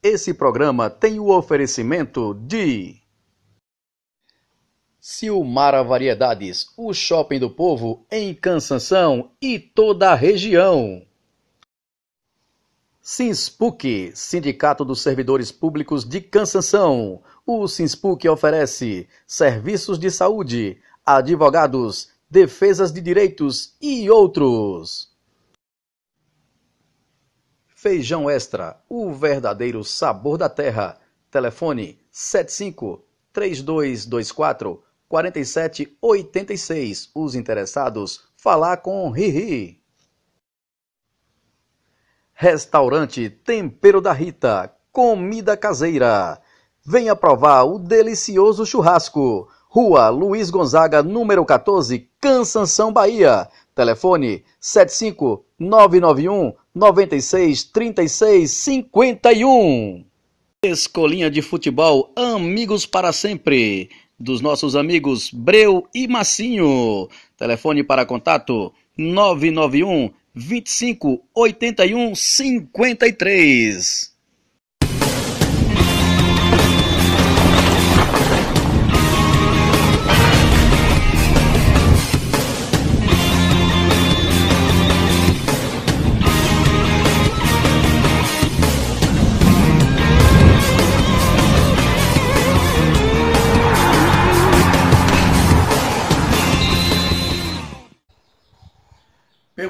Esse programa tem o oferecimento de Silmara Variedades, o shopping do povo em Cansanção e toda a região. Sinspuc, Sindicato dos Servidores Públicos de Cansanção. O Sinspuc oferece serviços de saúde, advogados, defesas de direitos e outros. Feijão Extra, o verdadeiro sabor da terra. Telefone 75 3224 4786. Os interessados, falar com Riri. Restaurante Tempero da Rita, comida caseira. Venha provar o delicioso churrasco. Rua Luiz Gonzaga, número 14, Cansanção, Bahia. Telefone 75991 96 36 51. Escolinha de Futebol Amigos para Sempre. Dos nossos amigos Breu e Massinho. Telefone para contato 991 25 81 53.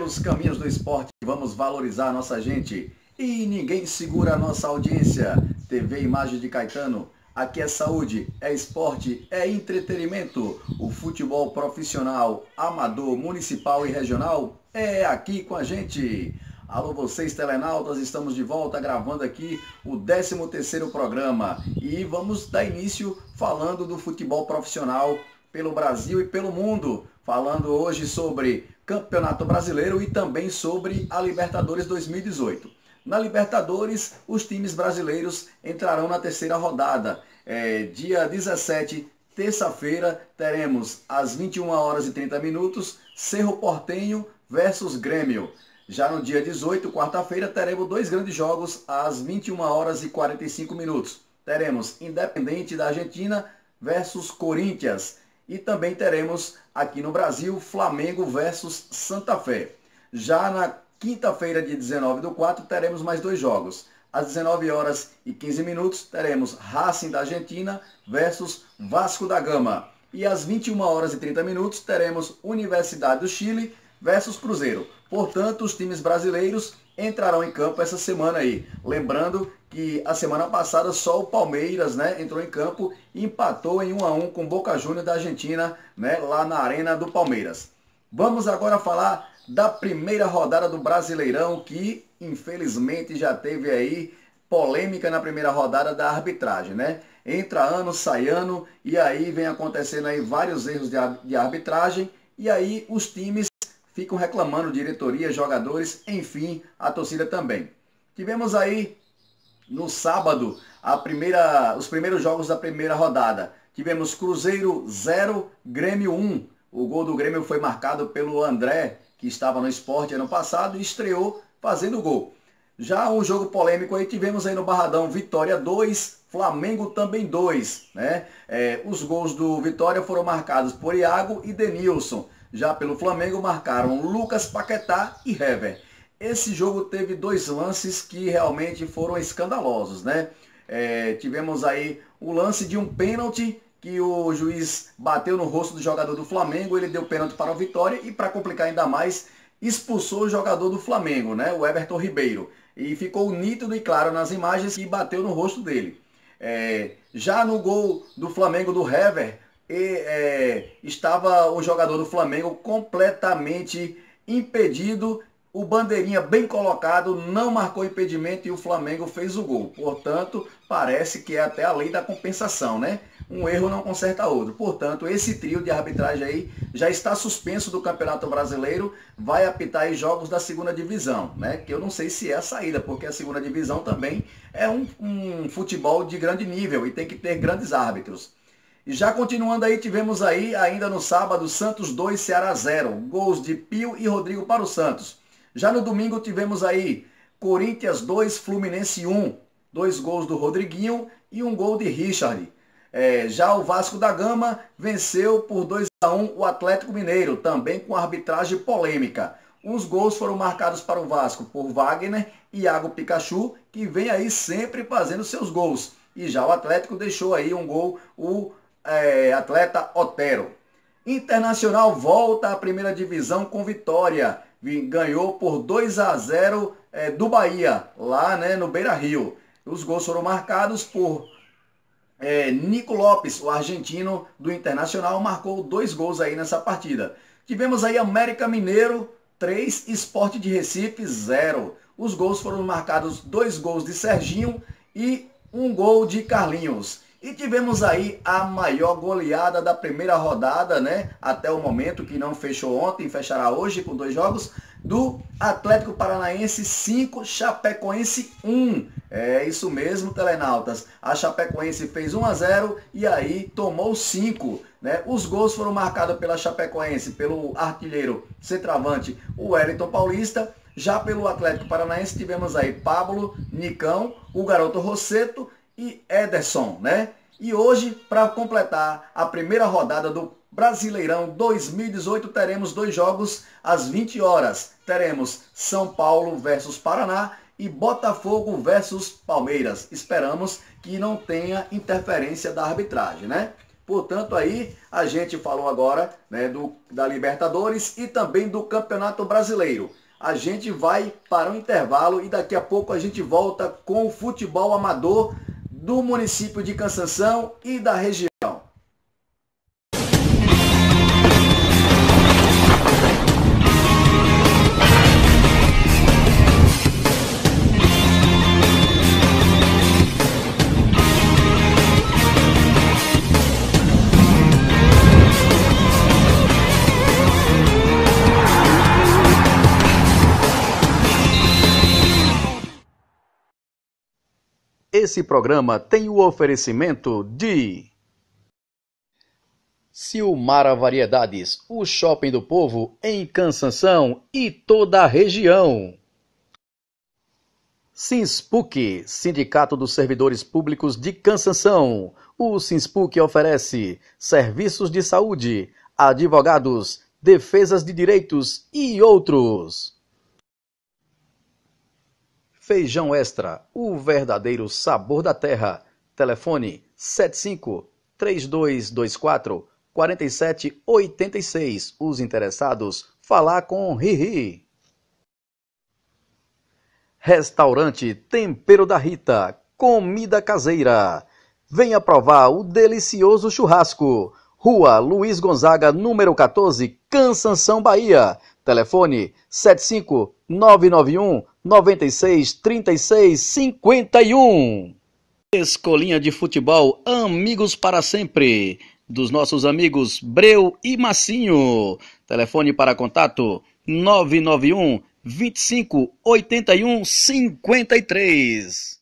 Pelos caminhos do esporte, vamos valorizar nossa gente. E ninguém segura a nossa audiência. TV Imagem de Caetano. Aqui é saúde, é esporte, é entretenimento. O futebol profissional, amador, municipal e regional é aqui com a gente. Alô vocês telenautas, estamos de volta gravando aqui o 13º programa e vamos dar início falando do futebol profissional pelo Brasil e pelo mundo, falando hoje sobre Campeonato Brasileiro e também sobre a Libertadores 2018. Na Libertadores, os times brasileiros entrarão na terceira rodada. É, dia 17, terça-feira, teremos às 21 horas e 30 minutos Cerro Portenho versus Grêmio. Já no dia 18, quarta-feira, teremos dois grandes jogos às 21 horas e 45 minutos. Teremos Independente da Argentina versus Corinthians e também teremos aqui no Brasil Flamengo versus Santa Fé. Já na quinta-feira, dia 19 do 4, teremos mais dois jogos. Às 19 horas e 15 minutos teremos Racing da Argentina versus Vasco da Gama. E às 21 horas e 30 minutos teremos Universidade do Chile versus Cruzeiro. Portanto, os times brasileiros entrarão em campo essa semana aí. Lembrando que a semana passada só o Palmeiras né, entrou em campo e empatou em 1 a 1 com Boca Juniors da Argentina, né, lá na Arena do Palmeiras. Vamos agora falar da primeira rodada do Brasileirão, que infelizmente já teve aí polêmica na primeira rodada da arbitragem, né? Entra ano, sai ano, e aí vem acontecendo aí vários erros de arbitragem, e aí os times ficam reclamando, diretoria, jogadores, enfim, a torcida também. Tivemos aí no sábado a primeira, os primeiros jogos da primeira rodada. Tivemos Cruzeiro 0, Grêmio 1. O gol do Grêmio foi marcado pelo André, que estava no esporte ano passado e estreou fazendo gol. Já um jogo polêmico aí tivemos aí no Barradão Vitória 2, Flamengo também 2. Né? É, os gols do Vitória foram marcados por Iago e Denilson. Já pelo Flamengo marcaram Lucas Paquetá e Hever. Esse jogo teve dois lances que realmente foram escandalosos, né? É, tivemos aí o lance de um pênalti que o juiz bateu no rosto do jogador do Flamengo, ele deu pênalti para o Vitória e para complicar ainda mais, expulsou o jogador do Flamengo, né? O Everton Ribeiro. E ficou nítido e claro nas imagens que bateu no rosto dele. É, já no gol do Flamengo do Hever, e, é, estava o jogador do Flamengo completamente impedido. O bandeirinha bem colocado não marcou impedimento e o Flamengo fez o gol. Portanto, parece que é até a lei da compensação, né? Um erro não conserta outro. Portanto, esse trio de arbitragem aí já está suspenso do Campeonato Brasileiro, vai apitar aí jogos da segunda divisão, né? Que eu não sei se é a saída, porque a segunda divisão também é um, um futebol de grande nível e tem que ter grandes árbitros. E já continuando aí, tivemos aí ainda no sábado Santos 2, Ceará 0. Gols de Pio e Rodrigo para o Santos. Já no domingo tivemos aí Corinthians 2, Fluminense 1. dois gols do Rodriguinho e um gol de Richard. É, já o Vasco da Gama venceu por 2 a 1 o Atlético Mineiro, também com arbitragem polêmica. Os gols foram marcados para o Vasco por Wagner e Iago Pikachu, que vem aí sempre fazendo seus gols. E já o Atlético deixou aí um gol, o é, atleta Otero. Internacional volta à primeira divisão com vitória. Ganhou por 2 a 0 é, do Bahia, lá né, no Beira Rio. Os gols foram marcados por é, Nico Lopes, o argentino do Internacional, marcou dois gols aí nessa partida. Tivemos aí América Mineiro 3, Esporte de Recife 0. Os gols foram marcados dois gols de Serginho e um gol de Carlinhos. E tivemos aí a maior goleada da primeira rodada, né? Até o momento, que não fechou ontem, fechará hoje com dois jogos, do Atlético Paranaense 5, Chapecoense 1. É isso mesmo, telenautas. A Chapecoense fez 1 a 0 e aí tomou 5. Né? Os gols foram marcados pela Chapecoense, pelo artilheiro centroavante, o Wellington Paulista. Já pelo Atlético Paranaense tivemos aí Pablo, Nicão, o garoto Rosseto e Ederson, né? E hoje, para completar a primeira rodada do Brasileirão 2018, teremos dois jogos às 20 horas. Teremos São Paulo versus Paraná e Botafogo versus Palmeiras. Esperamos que não tenha interferência da arbitragem, né? Portanto, aí a gente falou agora né, do, da Libertadores e também do Campeonato Brasileiro. A gente vai para um intervalo e daqui a pouco a gente volta com o futebol amador do município de Cansanção e da região. Esse programa tem o oferecimento de Silmara Variedades, o shopping do povo em Cansanção e toda a região. Sinspuc, Sindicato dos Servidores Públicos de Cansanção. O Sinspuc oferece serviços de saúde, advogados, defesas de direitos e outros. Feijão Extra, o verdadeiro sabor da terra. Telefone 75 3224 4786. Os interessados, falar com Riri. Restaurante Tempero da Rita, comida caseira. Venha provar o delicioso churrasco. Rua Luiz Gonzaga, número 14, Cansanção, Bahia. Telefone 75991 96 36 51. Escolinha de Futebol Amigos para Sempre. Dos nossos amigos Breu e Massinho. Telefone para contato 991 25 81 53.